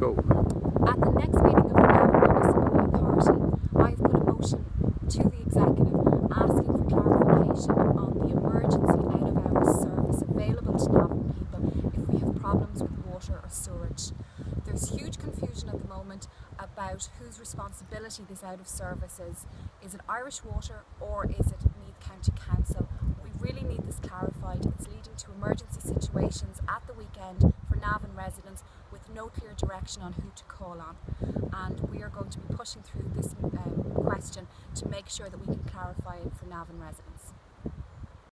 Go. At the next meeting of the Navan Municipal Authority, I have put a motion to the Executive asking for clarification on the emergency out of hours service available to Navan people if we have problems with water or sewage. There's huge confusion at the moment about whose responsibility this out of service is. Is it Irish Water or is it Meath County Council? We really need this clarified. It's leading emergency situations at the weekend for Navan residents with no clear direction on who to call on. And we are going to be pushing through this um, question to make sure that we can clarify it for Navan residents.